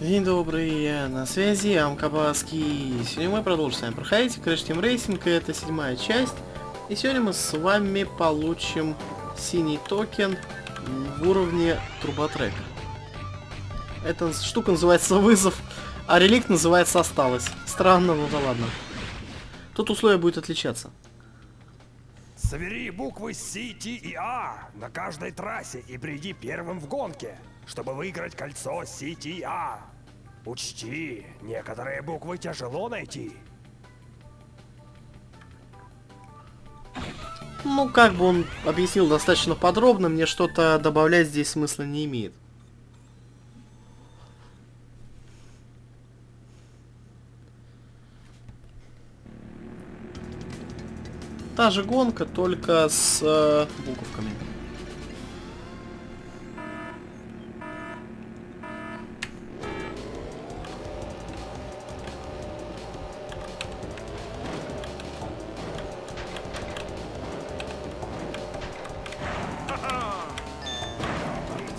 День добрый, на связи, я Амкабаский. Сегодня мы продолжим проходить Crash Team Racing, это седьмая часть. И сегодня мы с вами получим синий токен в уровне Турботрека. Эта штука называется вызов, а реликт называется осталось. Странно, ну да ладно. Тут условия будут отличаться. Собери буквы C, T и A на каждой трассе и приди первым в гонке, чтобы выиграть кольцо C, T и A. Учти, некоторые буквы тяжело найти. Ну, как бы он объяснил достаточно подробно, мне что-то добавлять здесь смысла не имеет. Та же гонка, только с э, буковками.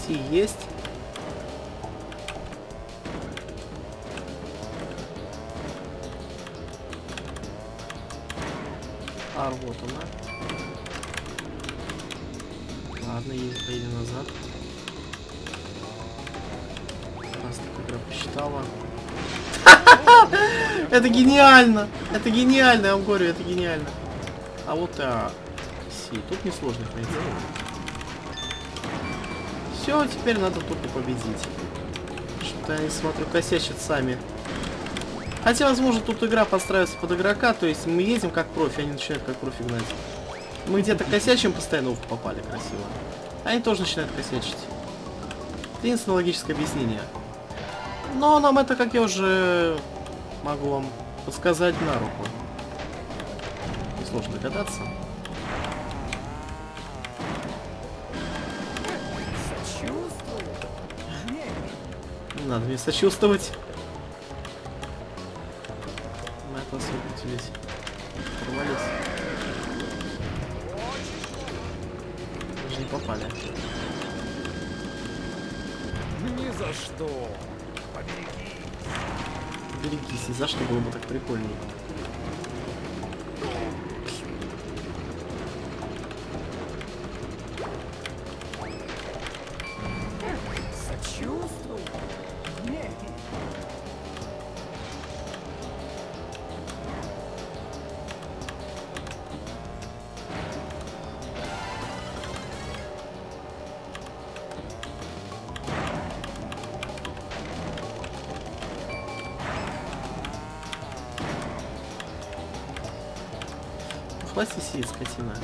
Ти есть. Ар, вот она. Ладно, едем, поедем назад. Раз так игра посчитала. Это гениально! Это гениально, я вам говорю, это гениально. А вот а, Си, тут несложно найти. Все, теперь надо только победить. Что-то я не смотрю, косячат сами. Хотя, возможно, тут игра подстраивается под игрока, то есть мы едем как профи, они начинают как профи гнать. Мы где-то косячим, постоянно ух, попали красиво. Они тоже начинают косячить. Единственное логическое объяснение. Но нам это, как я уже могу вам подсказать, на руку. Несложно догадаться. Не надо мне сочувствовать. Вас выкрутились. Порвались. Даже не попали. Ни за что. Побереги. Берегись, ни за что было бы так прикольней. Хватит сидит, скотина.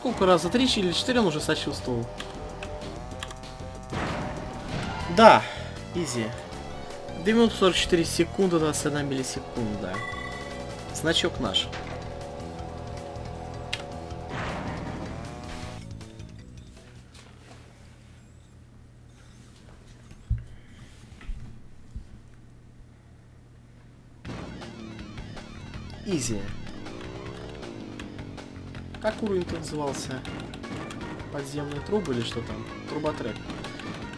Сколько раз? За три или четыре он уже сочувствовал. Да, изи. 2 минуты 44 секунды, 21 миллисекунда. Значок наш. Изи. Как уровень-то назывался? Подземные трубы или что там? Труботрек.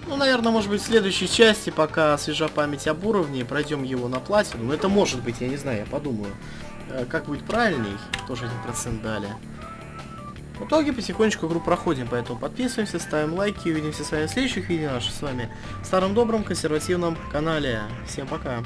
Ну, наверное, может быть, в следующей части, пока свежа память об уровне, пройдем его на платину. Но это может быть, я не знаю, я подумаю. Э, Как будет правильней, тоже 1% дали. В итоге потихонечку игру проходим, поэтому подписываемся, ставим лайки, увидимся с вами в следующих видео, наших с вами старом добром консервативном канале. Всем пока!